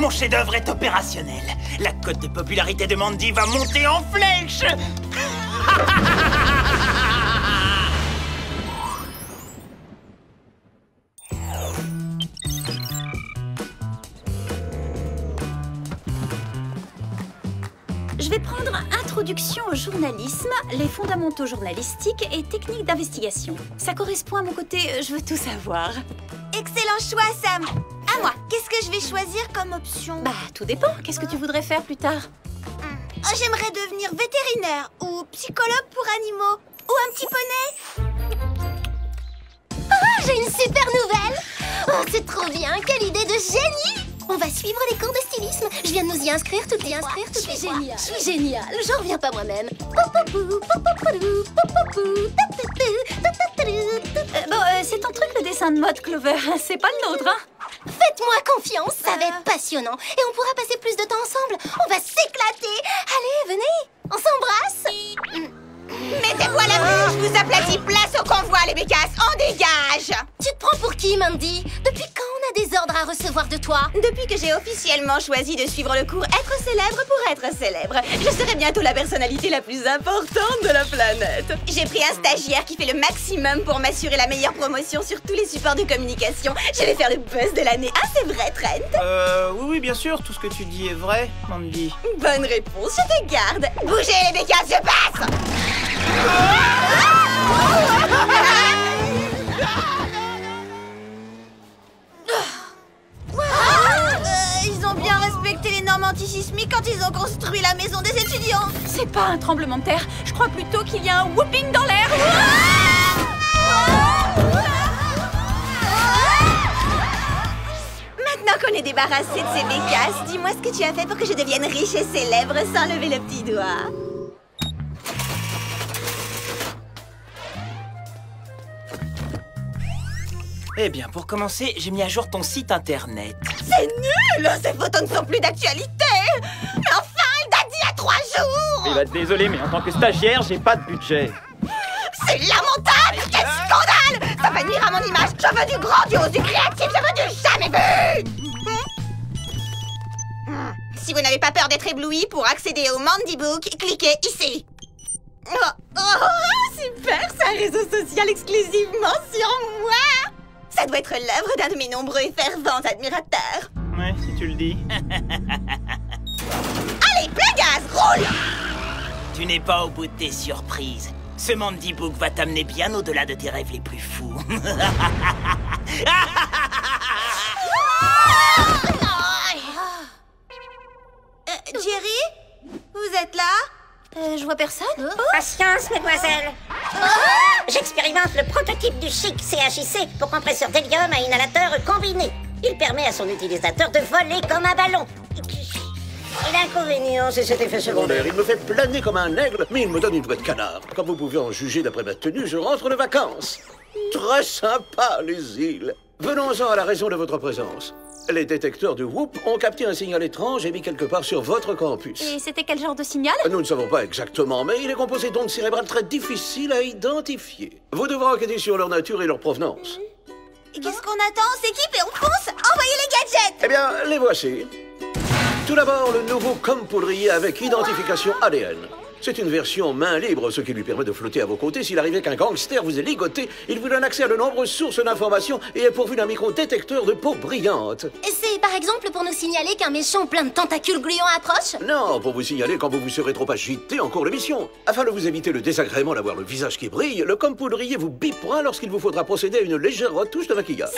Mon chef-d'œuvre est opérationnel. La cote de popularité de Mandy va monter en flèche. Je vais prendre Introduction au journalisme, les fondamentaux journalistiques et techniques d'investigation. Ça correspond à mon côté je veux tout savoir. Excellent choix, Sam À moi, qu'est-ce que je vais choisir comme option? Bah, tout dépend. Qu'est-ce que tu voudrais faire plus tard? Oh, J'aimerais devenir vétérinaire ou psychologue pour animaux ou un petit poney Oh, j'ai une super nouvelle Oh, c'est trop bien Quelle idée de génie On va suivre les cours de stylisme. Je viens de nous y inscrire toutes les inscrire toutes Je suis géniale. Je suis géniale. J'en reviens pas moi-même. Euh, Bon, euh, c'est ton truc le dessin de mode, Clover. C'est pas le nôtre, hein Faites-moi confiance, ça va être passionnant. Et on pourra passer plus de temps ensemble. On va s'éclater. Allez, venez, on s'embrasse. Mettez-vous à l'abri, je vous aplatis place au convoi, les bécasses On dégage Tu te prends pour qui, Mandy? Depuis quand on a des ordres à recevoir de toi? Depuis que j'ai officiellement choisi de suivre le cours Être célèbre pour être célèbre, je serai bientôt la personnalité la plus importante de la planète. J'ai pris un stagiaire qui fait le maximum pour m'assurer la meilleure promotion sur tous les supports de communication. Je vais faire le buzz de l'année. Ah, c'est vrai, Trent? Euh, oui, oui, bien sûr, tout ce que tu dis est vrai, Mandy. Bonne réponse, je te garde. Bougez, les bécasses, je passe Ils ont bien respecté les normes antisismiques quand ils ont construit la maison des étudiants. C'est pas un tremblement de terre. Je crois plutôt qu'il y a un whooping dans l'air. Maintenant qu'on est débarrassé de ces bécasses, dis-moi ce que tu as fait pour que je devienne riche et célèbre sans lever le petit doigt. Eh bien, pour commencer, j'ai mis à jour ton site internet. C'est nul Ces photos ne sont plus d'actualité Mais enfin, elle date d'il y a trois jours Eh bah désolé, mais en tant que stagiaire, j'ai pas de budget. C'est lamentable Quel scandale Ça va nuire à mon image Je veux du grandiose, du créatif, je veux du jamais vu Hmm. Si vous n'avez pas peur d'être ébloui, pour accéder au Mandy Book, cliquez ici. Oh, oh, super C'est un réseau social exclusivement sur moi Ça doit être l'œuvre d'un de mes nombreux et fervents admirateurs. Ouais, si tu le dis. Allez, plein gaz, roule tu n'es pas au bout de tes surprises. Ce Mandy Book va t'amener bien au-delà de tes rêves les plus fous. Euh, Jerry Vous êtes là? Euh, je vois personne. Patience, mesdemoiselles. J'expérimente le prototype du chic CHIC pour compresseur d'hélium à inhalateur combiné. Il permet à son utilisateur de voler comme un ballon. Et l'inconvénient, c'est cet effet secondaire. Il me fait planer comme un aigle, mais il me donne une voix de canard. Comme vous pouvez en juger d'après ma tenue, je rentre de vacances. Très sympa, les îles. Venons-en à la raison de votre présence. Les détecteurs de Whoop ont capté un signal étrange et mis quelque part sur votre campus. Et c'était quel genre de signal? Nous ne savons pas exactement, mais il est composé d'ondes cérébrales très difficiles à identifier. Vous devrez enquêter sur leur nature et leur provenance. Qu'est-ce qu'on attend? On s'équipe et on fonce Envoyez les gadgets Eh bien, les voici. Tout d'abord, le nouveau compoudrier avec identification ADN. C'est une version main libre, ce qui lui permet de flotter à vos côtés. S'il arrivait qu'un gangster vous ait ligoté, il vous donne accès à de nombreuses sources d'informations et est pourvu d'un micro-détecteur de peau brillante. C'est par exemple pour nous signaler qu'un méchant plein de tentacules gluants approche Non, pour vous signaler quand vous vous serez trop agité en cours de mission. Afin de vous éviter le désagrément d'avoir le visage qui brille, le compoudrier vous bipera lorsqu'il vous faudra procéder à une légère retouche de maquillage.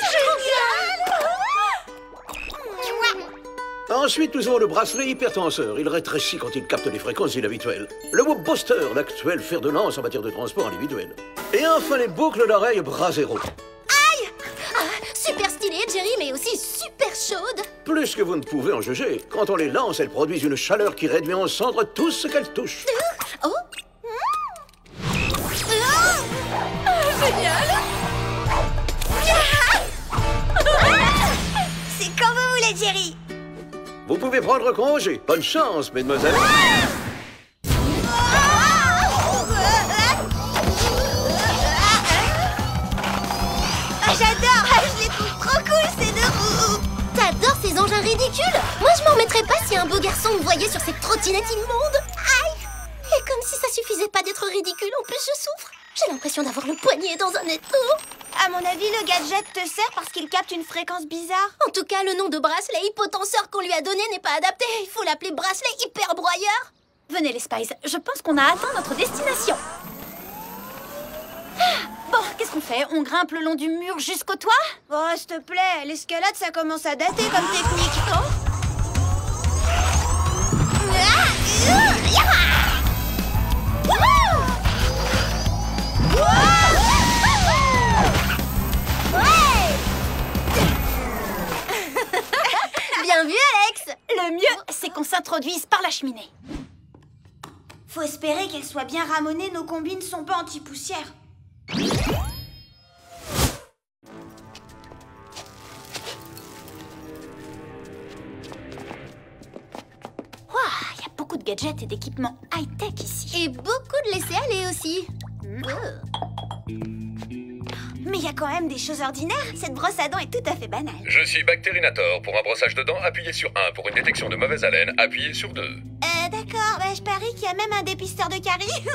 Ensuite, nous avons le bracelet hypertenseur. Il rétrécit quand il capte les fréquences inhabituelles. Le Whoop Booster, l'actuel fer de lance en matière de transport individuel. Et enfin, les boucles d'oreilles bras zéro. Ah, super stylé, Jerry, mais aussi super chaude Plus que vous ne pouvez en juger, quand on les lance, elles produisent une chaleur qui réduit en cendres tout ce qu'elles touchent. Oh C'est comme vous voulez, Jerry Vous pouvez prendre congé. Bonne chance, mesdemoiselles. Ah, J'adore Ah, Je les trouve trop cool, ces deux roues T'adores m'étonnerait pas si un beau garçon me voyait sur cette trottinette immonde. Aïe Et comme si ça suffisait pas d'être ridicule, en plus je souffre. J'ai l'impression d'avoir le poignet dans un étau. À mon avis, le gadget te sert parce qu'il capte une fréquence bizarre. En tout cas, le nom de bracelet hypotenseur qu'on lui a donné n'est pas adapté. Il faut l'appeler bracelet hyper broyeur. Venez les Spies, je pense qu'on a atteint notre destination. Ah, Bon, qu'est-ce qu'on fait? On grimpe le long du mur jusqu'au toit? Oh, s'il te plaît, l'escalade, ça commence à dater comme technique. Oh. Cheminée. Faut espérer qu'elle soit bien ramonée, nos combines sont pas anti-poussière. Il y a beaucoup de gadgets et d'équipements high-tech ici. Et beaucoup de laisser aller aussi. Mais il y a quand même des choses ordinaires. Cette brosse à dents est tout à fait banale. Je suis Bactérinator. Pour un brossage de dents, appuyez sur 1. Pour une détection de mauvaise haleine, appuyez sur 2. Euh, d'accord, bah, je parie qu'il y a même un dépisteur de caries.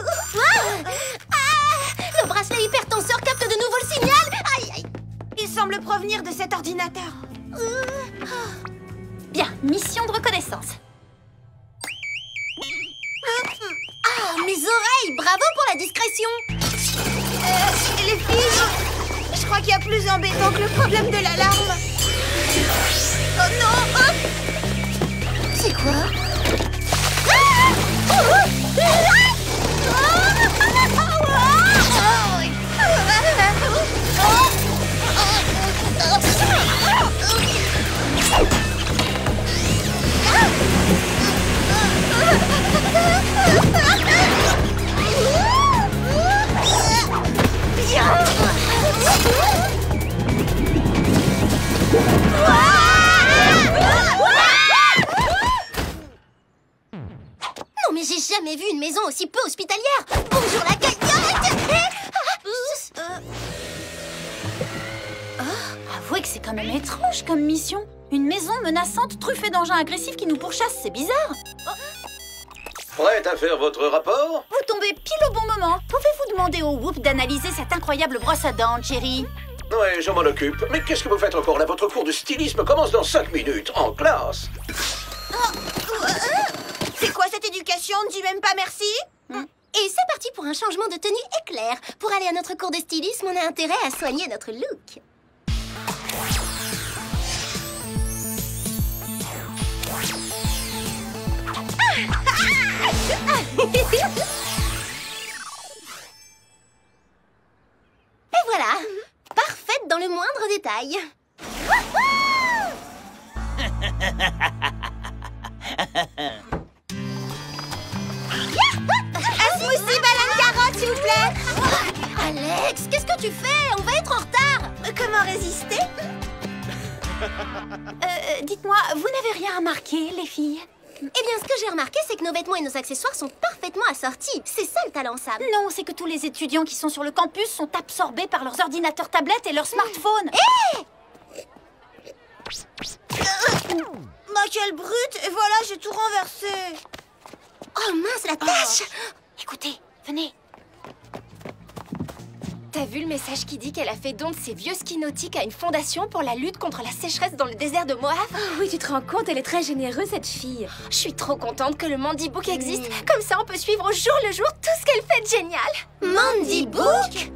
Ah Le bracelet hypertenseur capte de nouveau le signal Aïe, aïe Il semble provenir de cet ordinateur. Bien, mission de reconnaissance. Ah, mes oreilles Bravo pour la discrétion Euh, les filles, je crois qu'il y a plus embêtant que le problème de l'alarme. Oh non oh C'est quoi? Non agressifs qui nous pourchassent, c'est bizarre. Prête à faire votre rapport? Vous tombez pile au bon moment. Pouvez-vous demander au Whoop d'analyser cette incroyable brosse à dents, Jerry? Oui, je m'en occupe. Mais qu'est-ce que vous faites encore là? Votre cours de stylisme commence dans 5 minutes, en classe. C'est quoi cette éducation? On ne dit même pas merci Et c'est parti pour un changement de tenue éclair Pour aller à notre cours de stylisme, on a intérêt à soigner notre look Et voilà Parfaite dans le moindre détail. S'il vous plaît. Alex, qu'est-ce que tu fais? On va être en retard. Comment résister? Euh, dites-moi, vous n'avez rien remarqué, les filles? Eh bien, ce que j'ai remarqué, c'est que nos vêtements et nos accessoires sont parfaitement assortis. C'est ça le talent, Sam. Non, c'est que tous les étudiants qui sont sur le campus sont absorbés par leurs ordinateurs tablettes et leurs smartphones. Ma quelle brute Et voilà, j'ai tout renversé Oh mince, la tâche Écoutez, venez. T'as vu le message qui dit qu'elle a fait don de ses vieux skis nautiques à une fondation pour la lutte contre la sécheresse dans le désert de Moab Oui, tu te rends compte, elle est très généreuse, cette fille. Je suis trop contente que le Mandy Book existe. Comme ça, on peut suivre au jour le jour tout ce qu'elle fait de génial. Mandy Book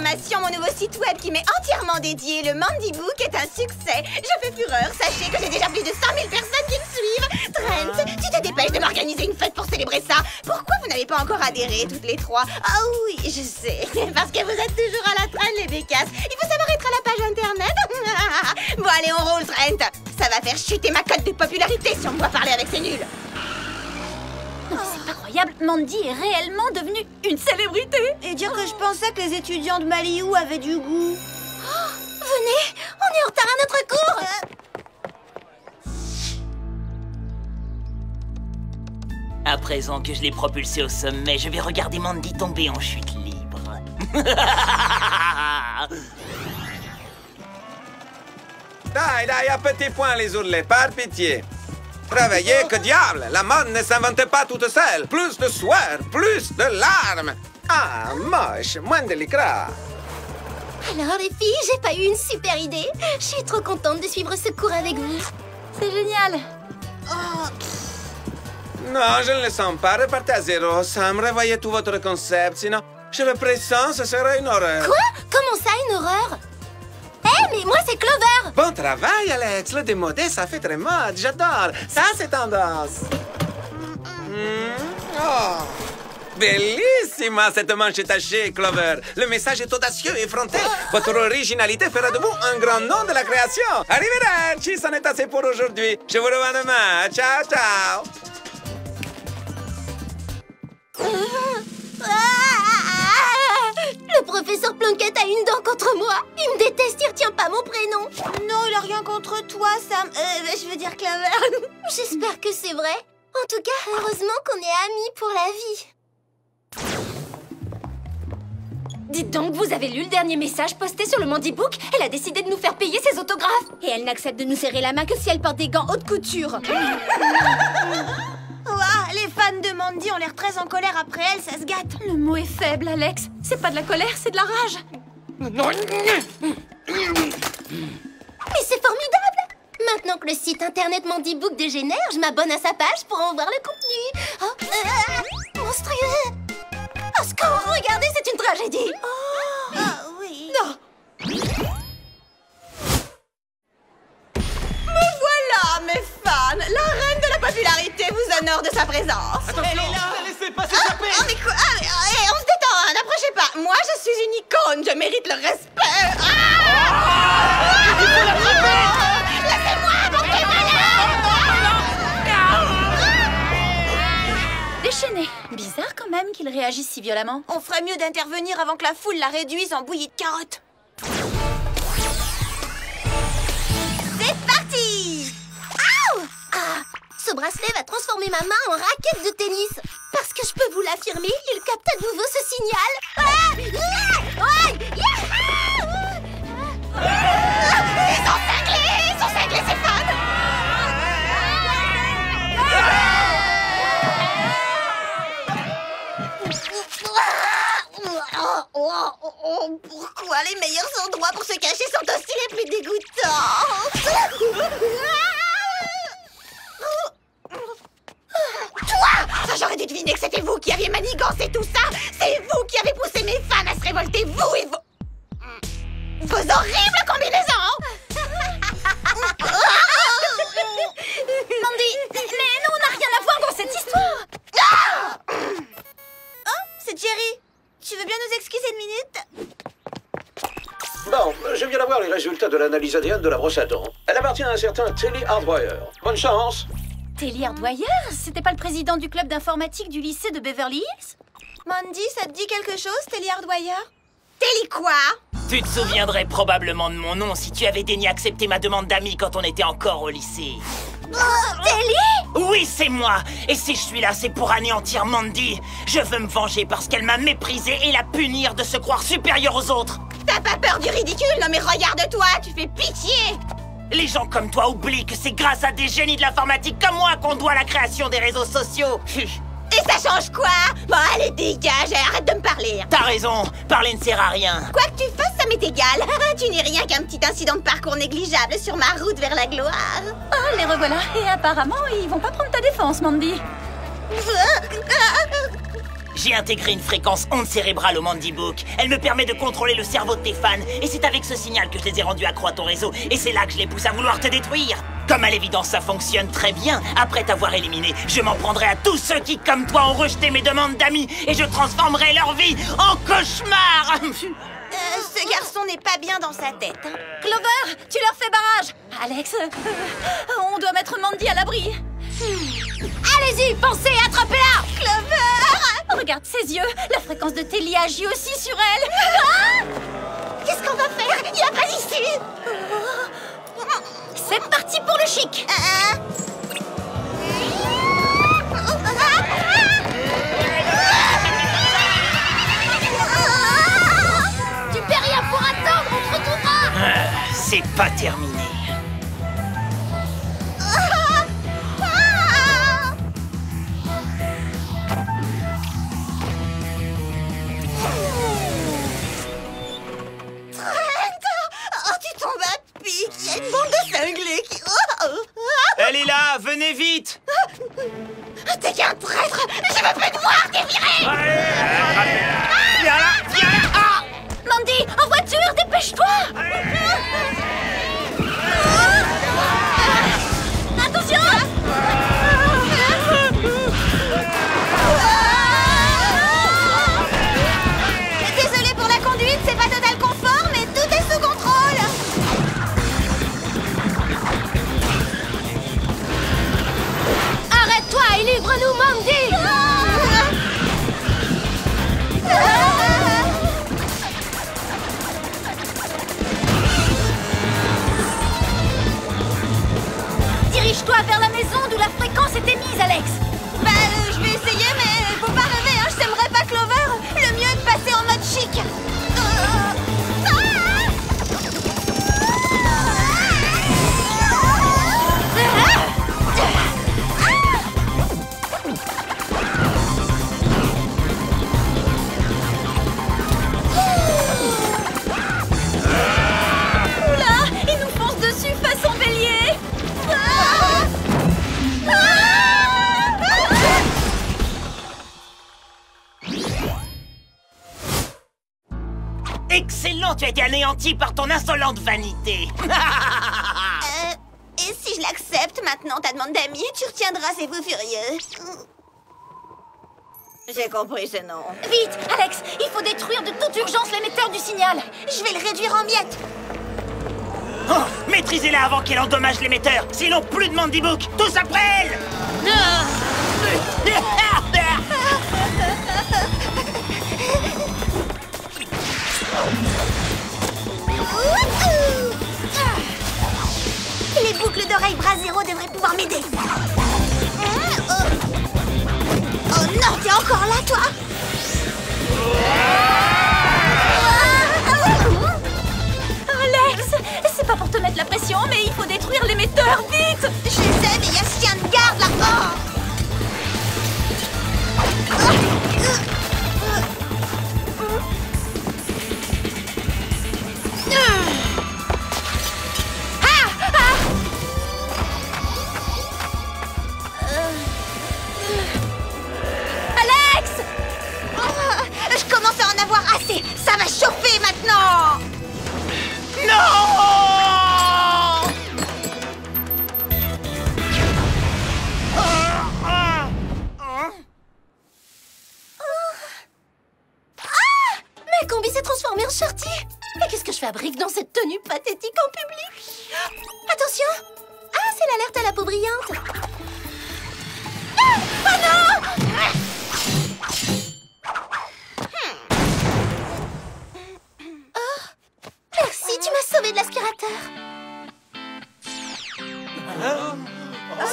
mon nouveau site web qui m'est entièrement dédié, le Mandy Book, est un succès. Je fais fureur. Sachez que j'ai déjà plus de 100 000 personnes qui me suivent. Trent, tu te dépêches de m'organiser une fête pour célébrer ça. Pourquoi vous n'avez pas encore adhéré, toutes les trois? Ah oui, je sais. Parce que vous êtes toujours à la traîne, les bécasses. Il faut savoir être à la page internet. bon, allez, on roule, Trent. Ça va faire chuter ma cote de popularité si on me voit parler avec ces nuls. Mais c'est incroyable, Mandy est réellement devenue une célébrité. Et dire que je pensais que les étudiants de Maliou avaient du goût. Venez On est en retard un autre cours À présent que je l'ai propulsé au sommet, je vais regarder Mandy tomber en chute libre. Dai, dai, à petits points les ourlets, par pitié. Travaillez, que diable La mode ne s'invente pas toute seule. Plus de sueur, plus de larmes. Ah, moche, moins délicat. Alors les filles, j'ai pas eu une super idée Je suis trop contente de suivre ce cours avec vous C'est génial. Non, je ne le sens pas. Repartez à zéro, Sam. Revoyez tout votre concept, sinon, je le pressens, ce sera une horreur. Quoi? Comment ça, une horreur? Mais moi c'est Clover Bon travail, Alex. Le démodé, ça fait très mode. J'adore. Ça, c'est tendance. Hmm. Oh. Bellissima cette manche tachée, Clover. Le message est audacieux et effronté. Votre originalité fera de vous un grand nom de la création. Arrivederci, c'en est assez pour aujourd'hui. Je vous revois demain. Ciao, ciao. Professeur Plunkett a une dent contre moi. Il me déteste, il retient pas mon prénom. Non, il a rien contre toi, Sam. Euh, je veux dire Clover. J'espère que c'est vrai. En tout cas, heureusement qu'on est amis pour la vie. Dites donc, vous avez lu le dernier message posté sur le Mandy Book Elle a décidé de nous faire payer ses autographes. Et elle n'accepte de nous serrer la main que si elle porte des gants haute couture fans de Mandy ont l'air très en colère après elle, ça se gâte. Le mot est faible, Alex. C'est pas de la colère, c'est de la rage. Mais c'est formidable Maintenant que le site internet Mandy Book dégénère, je m'abonne à sa page pour en voir le contenu Oh, euh, Monstrueux Au secours, regardez, c'est une tragédie Ah oui. Non popularité vous honore de sa présence. Elle est là Laissez pas s'échapper Oh, mais quoi ah, mais, ah, eh, On se détend, hein, n'approchez pas. Moi, je suis une icône, je mérite le respect. Ah faut l'attraper Laissez-moi, portez-moi Déchaîné. Bizarre quand même qu'il réagisse si violemment. On ferait mieux d'intervenir avant que la foule la réduise en bouillie de carottes. Ce bracelet va transformer ma main en raquette de tennis Parce que je peux vous l'affirmer, il capte à nouveau ce signal ah Ah Ils Ils sont cinglés, ces fans Pourquoi les meilleurs endroits pour se cacher sont aussi les plus dégoûtants manigancé tout ça C'est vous qui avez poussé mes fans à se révolter, vous et vos... Vos horribles combinaisons. Mandy, mais nous, on n'a rien à voir dans cette histoire. Oh, c'est Jerry. Tu veux bien nous excuser une minute? Bon, je viens d'avoir les résultats de l'analyse ADN de la brosse à dents. Elle appartient à un certain Telly Hardwire. Bonne chance. Telly Hardwire? C'était pas le président du club d'informatique du lycée de Beverly Hills? Mandy, ça te dit quelque chose, Telly Hardwire? Telly quoi? Tu te souviendrais probablement de mon nom si tu avais daigné accepter ma demande d'amis quand on était encore au lycée. Telly? Oui, c'est moi. Et si je suis là, c'est pour anéantir Mandy. Je veux me venger parce qu'elle m'a méprisé et la punir de se croire supérieure aux autres. T'as pas peur du ridicule? Non mais regarde-toi, tu fais pitié. Les gens comme toi oublient que c'est grâce à des génies de l'informatique comme moi qu'on doit la création des réseaux sociaux Et ça change quoi? Bon, allez, dégage, arrête de me parler T'as raison, parler ne sert à rien Quoi que tu fasses, ça m'est égal Tu n'es rien qu'un petit incident de parcours négligeable sur ma route vers la gloire Oh, les revoilà. Et apparemment, ils vont pas prendre ta défense, Mandy. J'ai intégré une fréquence onde cérébrale au Mandy Book. Elle me permet de contrôler le cerveau de tes fans. Et c'est avec ce signal que je les ai rendus accro à ton réseau. Et c'est là que je les pousse à vouloir te détruire. Comme à l'évidence ça fonctionne très bien, après t'avoir éliminé, je m'en prendrai à tous ceux qui, comme toi, ont rejeté mes demandes d'amis. Et je transformerai leur vie en cauchemar Euh, ce garçon n'est pas bien dans sa tête. hein. Clover, tu leur fais barrage. Alex, on doit mettre Mandy à l'abri. Allez-y, pensez, attrapez-la Clover Regarde ses yeux. La fréquence de Telly agit aussi sur elle. Qu'est-ce qu'on va faire? Il n'y a pas d'issue C'est parti pour le chic. Tu perds rien pour attendre, on te retrouvera. Ah, C'est pas terminé. Par ton insolente vanité. Euh, et si je l'accepte maintenant, ta demande d'amis, tu retiendras ces fous furieux. J'ai compris ce nom. Vite, Alex Il faut détruire de toute urgence l'émetteur du signal. Je vais le réduire en miettes. Oh, Maîtrisez-la avant qu'elle endommage l'émetteur, sinon plus de Mandibook, tous après elle. Les boucles d'oreilles bras zéro devraient pouvoir m'aider. Hein, oh. oh non, t'es encore là, toi Alex C'est pas pour te mettre la pression, mais il faut détruire l'émetteur, vite cette tenue pathétique en public. Attention. Ah, c'est l'alerte à la peau brillante Ah Oh non. Oh, Merci, tu m'as sauvé de l'aspirateur.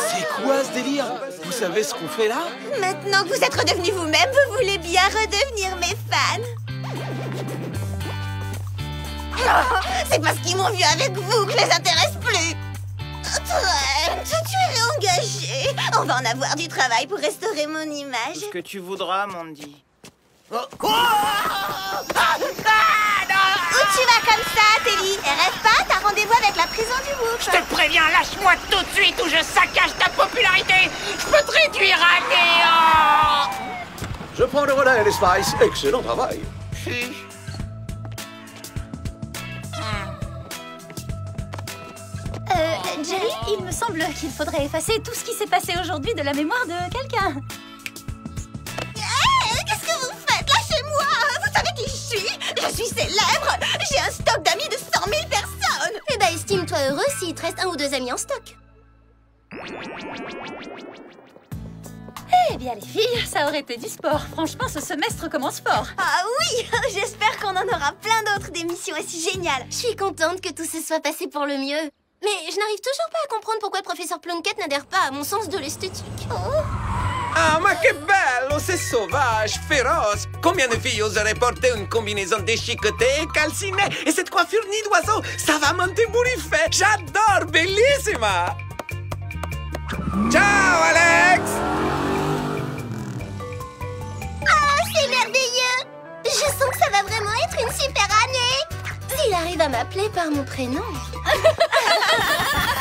C'est quoi ce délire? Vous savez ce qu'on fait là? Maintenant que vous êtes redevenus vous-même, vous voulez bien redevenir mes fans C'est parce qu'ils m'ont vu avec vous que je les intéresse plus. Trent, tu es réengagé On va en avoir du travail pour restaurer mon image. Ce que tu voudras, Mandy. Oh. Oh Ah Ah, non! Où tu vas comme ça, Telly? Et rêve pas, t'as rendez-vous avec la prison du Je Whoop te préviens, lâche-moi tout de suite ou je saccage ta popularité. Je peux te réduire à néant. Je prends le relais, les Spice. Excellent travail. Me semble qu'il faudrait effacer tout ce qui s'est passé aujourd'hui de la mémoire de quelqu'un. Qu'est-ce que vous faites Lâchez-moi Vous savez qui je suis? Je suis célèbre. J'ai un stock d'amis de 100 000 personnes. Eh ben, estime-toi heureux s'il te reste un ou deux amis en stock. Eh bien, les filles, ça aurait été du sport. Franchement, ce semestre commence fort. Ah oui J'espère qu'on en aura plein d'autres d'émissions aussi géniales. Je suis contente que tout se soit passé pour le mieux Mais je n'arrive toujours pas à comprendre pourquoi le professeur Plunkett n'adhère pas à mon sens de l'esthétique. Oh. Ah, ma che bello! C'est sauvage, féroce! Combien de filles oseraient porter une combinaison déchiquetée et calcinée? Et cette coiffure nid d'oiseau, ça va m'entébouriffer! J'adore! Bellissima! Ciao, Alex! Ah, c'est merveilleux Je sens que ça va vraiment être une super année S'il arrive à m'appeler par mon prénom...